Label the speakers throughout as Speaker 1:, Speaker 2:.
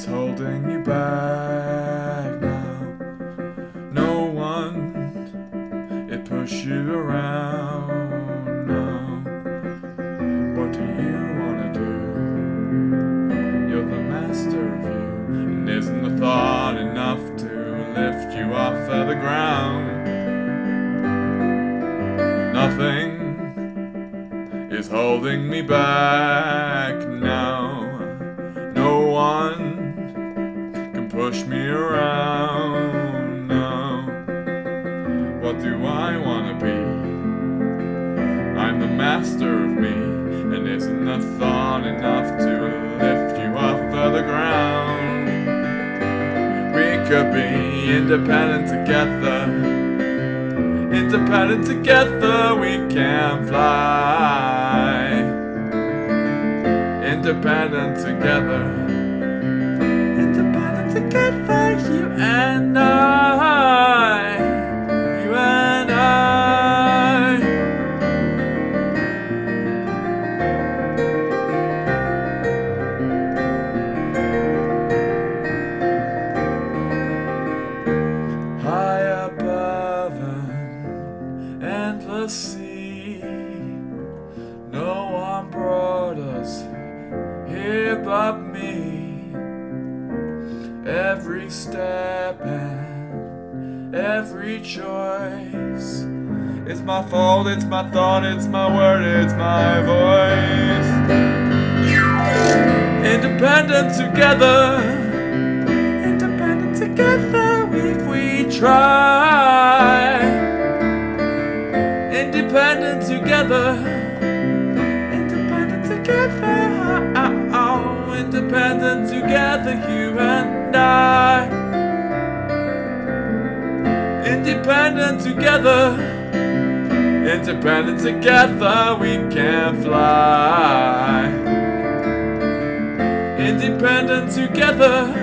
Speaker 1: is holding you back now. No one, it pushed you around now. What do you wanna do? You're the master of you, and isn't the thought enough to lift you off of the ground? Nothing is holding me back. Around now. What do I wanna be? I'm the master of me, and isn't the thought enough to lift you off of the ground? We could be independent together. Independent together, we can fly. Independent together. But me. Every step and every choice. It's my fault, it's my thought, it's my word, it's my voice. Independent together independent together if we try. Independent together. Together, you and I. Independent together. Independent together, we can fly. Independent together.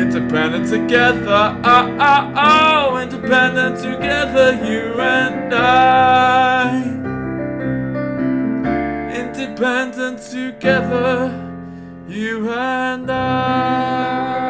Speaker 1: Independent together, oh, oh, oh, independent together, you and I. Independent together, you and I.